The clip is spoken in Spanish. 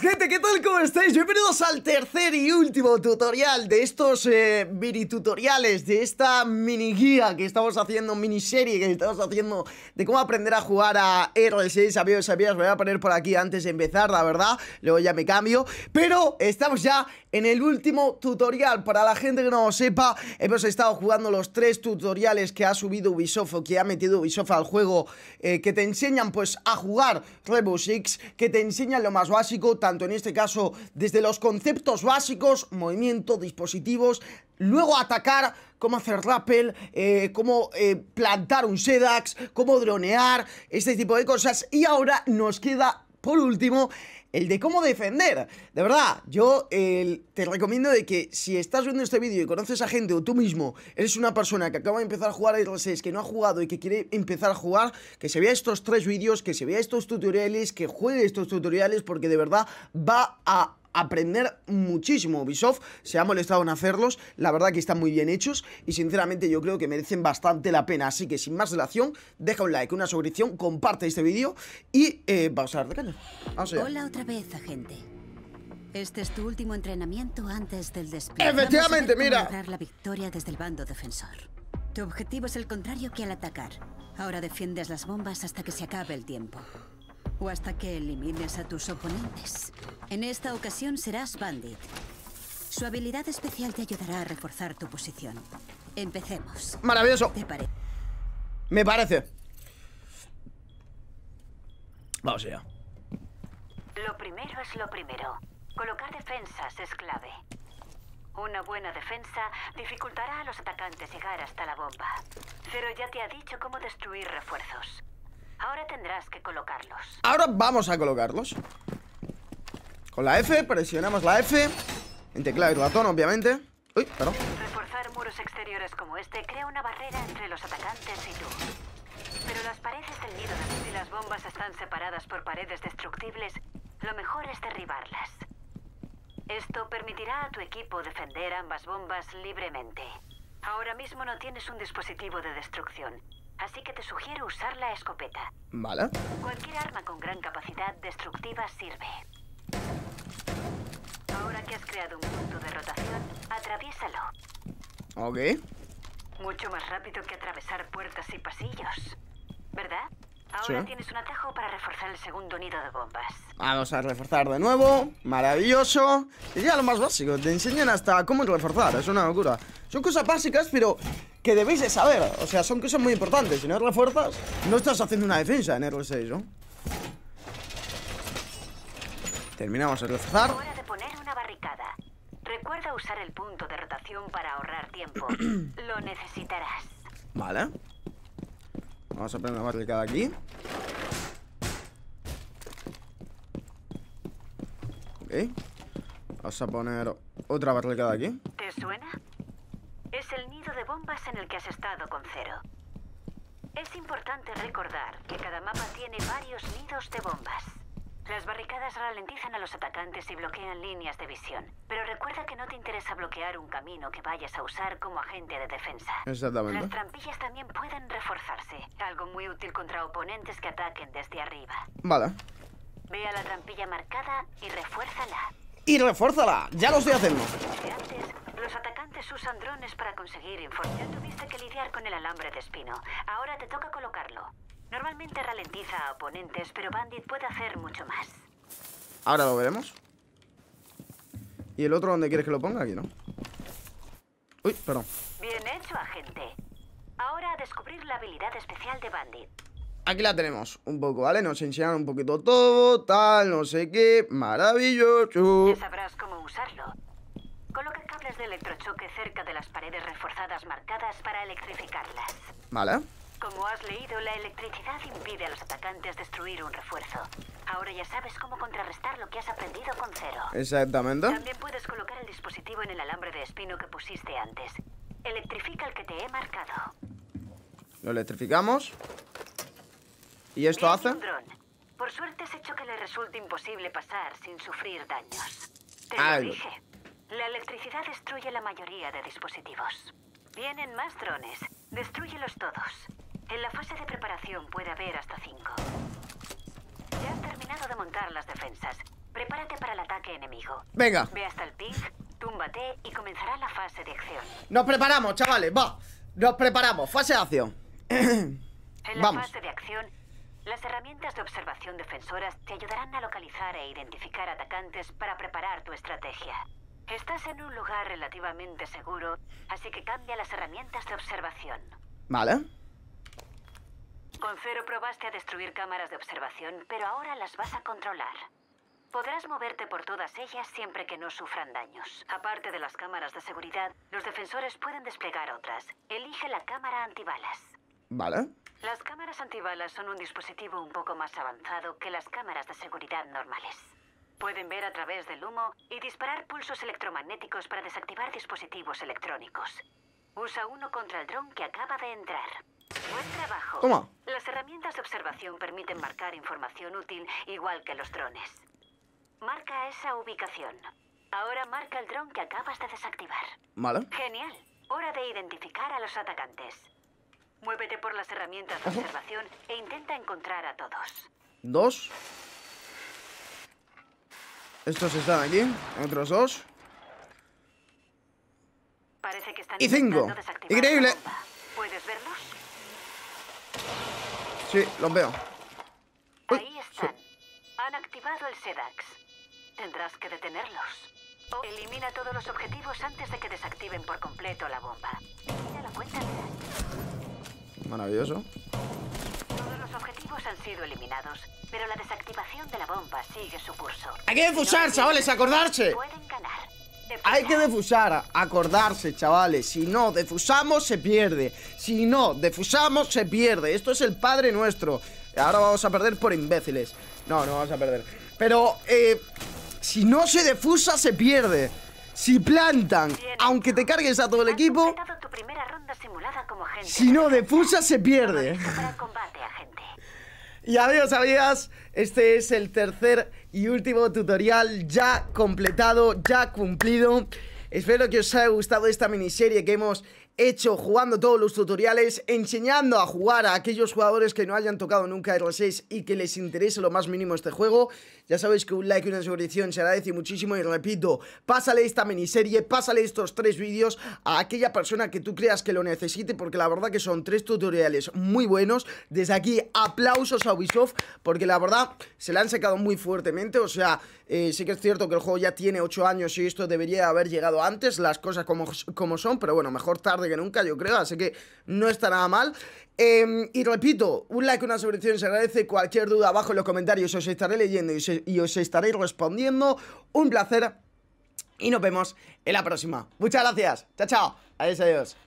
gente, ¿qué tal? ¿Cómo estáis? Bienvenidos al tercer y último tutorial de estos eh, mini tutoriales, de esta mini guía que estamos haciendo, miniserie que estamos haciendo de cómo aprender a jugar a R6 Amigos y amigas, voy a poner por aquí antes de empezar, la verdad, luego ya me cambio Pero estamos ya en el último tutorial, para la gente que no lo sepa Hemos estado jugando los tres tutoriales que ha subido Ubisoft o que ha metido Ubisoft al juego eh, Que te enseñan pues a jugar Rainbow que te enseñan lo más básico, tanto en este caso desde los conceptos básicos, movimiento, dispositivos, luego atacar, cómo hacer rappel, eh, cómo eh, plantar un Sedax, cómo dronear, este tipo de cosas. Y ahora nos queda, por último, el de cómo defender. De verdad, yo te recomiendo de que si estás viendo este vídeo y conoces a gente o tú mismo eres una persona que acaba de empezar a jugar a R6, que no ha jugado y que quiere empezar a jugar, que se vea estos tres vídeos, que se vea estos tutoriales, que juegue estos tutoriales porque de verdad va a aprender muchísimo. Ubisoft se ha molestado en hacerlos, la verdad que están muy bien hechos y sinceramente yo creo que merecen bastante la pena. Así que sin más dilación, deja un like, una suscripción, comparte este vídeo y eh, vamos a dar de caña. Hola otra vez, agente. Este es tu último entrenamiento antes del despliegue. Efectivamente, mira. la victoria desde el bando defensor. Tu objetivo es el contrario que al atacar. Ahora defiendes las bombas hasta que se acabe el tiempo o hasta que elimines a tus oponentes. En esta ocasión serás Bandit. Su habilidad especial te ayudará a reforzar tu posición. Empecemos. Maravilloso. Me parece. Vamos allá. Lo primero es lo primero. Colocar defensas es clave. Una buena defensa dificultará a los atacantes llegar hasta la bomba. Pero ya te ha dicho cómo destruir refuerzos. Ahora tendrás que colocarlos. Ahora vamos a colocarlos. Con la F, presionamos la F. En teclado y ratón, obviamente. Uy, perdón. Reforzar muros exteriores como este crea una barrera entre los atacantes y tú. Pero las paredes del nido, si las bombas están separadas por paredes destructibles, lo mejor es derribarlas. Esto permitirá a tu equipo defender ambas bombas libremente. Ahora mismo no tienes un dispositivo de destrucción, Así que te sugiero usar la escopeta. Vale. Cualquier arma con gran capacidad destructiva sirve. Ahora que has creado un punto de rotación, atraviésalo. Ok. Mucho más rápido que atravesar puertas y pasillos. ¿Verdad? Ahora tienes un atajo para reforzar el segundo nido de bombas. Vamos a reforzar de nuevo. Maravilloso. Y ya lo más básico. Te enseñan hasta cómo reforzar. Es una locura. Son cosas básicas, pero que debéis de saber. O sea, son cosas muy importantes. Si no refuerzas, no estás haciendo una defensa en R6, ¿no? Terminamos de reforzar. Hora de poner una barricada. Recuerda usar el punto de rotación para ahorrar tiempo. Lo necesitarás. Vale. Vamos a poner una barricada aquí. Ok. Vamos a poner otra barricada aquí. ¿Te suena? Es el nido de bombas en el que has estado con Cero. Es importante recordar que cada mapa tiene varios nidos de bombas. Las barricadas ralentizan a los atacantes y bloquean líneas de visión. Pero recuerda que no te interesa bloquear un camino que vayas a usar como agente de defensa. Exactamente. Las trampillas también pueden reforzarse. Algo muy útil contra oponentes que ataquen desde arriba. Vale. Ve a la trampilla marcada y refuérzala. ¡Y refuérzala! ¡Ya lo estoy haciendo! Antes, los atacantes usan drones para conseguir información. Tuviste que lidiar con el alambre de espino. Ahora te toca colocarlo. Normalmente ralentiza a oponentes, pero Bandit puede hacer mucho más. Ahora lo veremos. ¿Y el otro dónde quieres que lo ponga? Aquí, ¿no? Uy, perdón. Bien hecho, agente. Ahora a descubrir la habilidad especial de Bandit. Aquí la tenemos, un poco, ¿vale? Nos enseñan un poquito todo, tal, no sé qué Maravilloso Ya sabrás cómo usarlo Coloca cables de electrochoque cerca de las paredes reforzadas marcadas para electrificarlas Vale como has leído, la electricidad impide a los atacantes destruir un refuerzo. Ahora ya sabes cómo contrarrestar lo que has aprendido con Cero. Exactamente. También puedes colocar el dispositivo en el alambre de espino que pusiste antes. Electrifica el que te he marcado. Lo electrificamos. ¿Y esto hace? Por suerte has hecho que le resulte imposible pasar sin sufrir daños. Te lo dije. La electricidad destruye la mayoría de dispositivos. Vienen más drones. Destruyelos todos. En la fase de preparación puede haber hasta cinco. Ya has terminado de montar las defensas. Prepárate para al ataque enemigo. Venga. Ve hasta el ping, túmbate y comenzará la fase de acción. Nos preparamos, chavales, va. Nos preparamos, fase de acción. En la Vamos. fase de acción, las herramientas de observación defensoras te ayudarán a localizar e identificar atacantes para preparar tu estrategia. Estás en un lugar relativamente seguro, así que cambia las herramientas de observación. Vale. Con cero probaste a destruir cámaras de observación, pero ahora las vas a controlar. Podrás moverte por todas ellas siempre que no sufran daños. Aparte de las cámaras de seguridad, los defensores pueden desplegar otras. Elige la cámara antibalas. Vale. Las cámaras antibalas son un dispositivo un poco más avanzado que las cámaras de seguridad normales. Pueden ver a través del humo y disparar pulsos electromagnéticos para desactivar dispositivos electrónicos. Usa uno contra el dron que acaba de entrar. Buen trabajo. Toma. Las herramientas de observación permiten marcar información útil igual que los drones. Marca esa ubicación. Ahora marca el dron que acabas de desactivar. Vale. Genial. Hora de identificar a los atacantes. Muévete por las herramientas de observación e intenta encontrar a todos. Dos. Estos están aquí. Otros dos. Parece que están Y cinco. Increíble. ¿Puedes verlos? Sí, los veo. Uy, Ahí están. Han activado el SEDAX. Tendrás que detenerlos. O elimina todos los objetivos antes de que desactiven por completo la bomba. Mira la cuenta. Maravilloso. Todos los objetivos han sido eliminados, pero la desactivación de la bomba sigue su curso. Hay que defusar, chavales, acordarse. Pueden ganar. Hay que Defusa. defusar, acordarse, chavales. Si no defusamos, se pierde. Si no defusamos, se pierde. Esto es el Padre Nuestro. Ahora vamos a perder por imbéciles. No, no vamos a perder. Pero, eh, si no se defusa, se pierde. Si plantan, aunque te cargues a todo el equipo, si no de defusa, se pierde. Listo para el combate, agente. Y amigos, amigas, este es el tercer y último tutorial ya completado, ya cumplido. Espero que os haya gustado esta miniserie que hemos hecho jugando todos los tutoriales, enseñando a jugar a aquellos jugadores que no hayan tocado nunca R6 y que les interese lo más mínimo este juego. Ya sabéis que un like y una suscripción se agradece muchísimo y repito, pásale esta miniserie, pásale estos tres vídeos a aquella persona que tú creas que lo necesite porque la verdad que son tres tutoriales muy buenos. Desde aquí, aplausos a Ubisoft porque la verdad se la han sacado muy fuertemente, o sea, eh, sí que es cierto que el juego ya tiene 8 años y esto debería haber llegado antes, las cosas como, como son, pero bueno, mejor tarde que nunca yo creo, así que no está nada mal. Eh, y repito, un like, una suscripción se agradece. Cualquier duda abajo en los comentarios os estaré leyendo y os, y os estaré respondiendo. Un placer y nos vemos en la próxima. Muchas gracias. Chao, chao. Adiós, adiós.